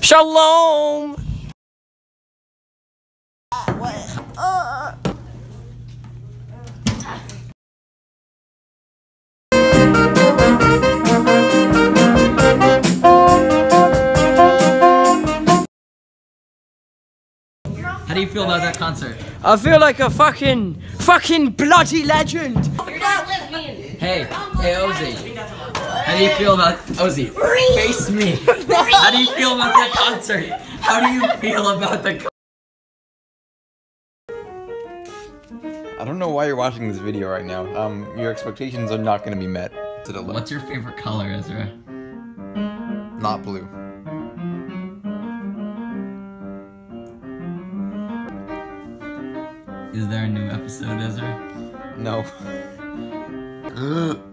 Shalom. How do you feel about that concert? I feel like a fucking, fucking bloody legend. Hey, hey Ozzy. How do you feel about Ozzy? Face me. How do you feel about that concert? How do you feel about the con- I don't know why you're watching this video right now. Um, your expectations are not going to be met to the What's your favorite color, Ezra? Not blue. Is there a new episode, Ezra? No.